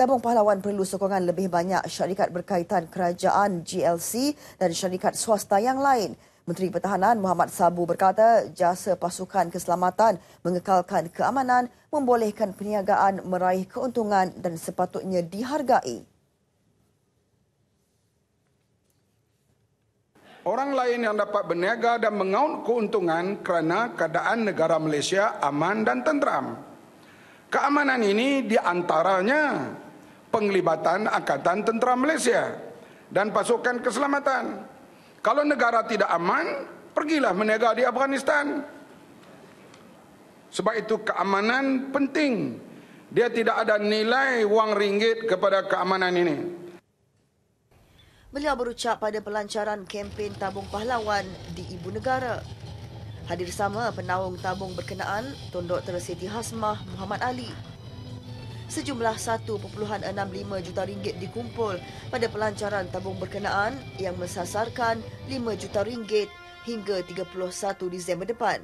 Tabung Pahlawan perlu sokongan lebih banyak syarikat berkaitan kerajaan GLC dan syarikat swasta yang lain. Menteri Pertahanan Muhammad Sabu berkata jasa pasukan keselamatan mengekalkan keamanan membolehkan perniagaan meraih keuntungan dan sepatutnya dihargai. Orang lain yang dapat berniaga dan mengaut keuntungan kerana keadaan negara Malaysia aman dan tenteram. Keamanan ini diantaranya penglibatan Angkatan Tentera Malaysia dan pasukan keselamatan. Kalau negara tidak aman, pergilah meniaga di Afghanistan. Sebab itu keamanan penting. Dia tidak ada nilai wang ringgit kepada keamanan ini. Beliau berucap pada pelancaran kempen tabung pahlawan di ibu negara. Hadir sama penaung tabung berkenaan Tun Dr. Hasmah Muhammad Ali sejumlah 1.65 juta ringgit dikumpul pada pelancaran tabung berkenaan yang mensasarkan 5 juta ringgit hingga 31 Disember depan.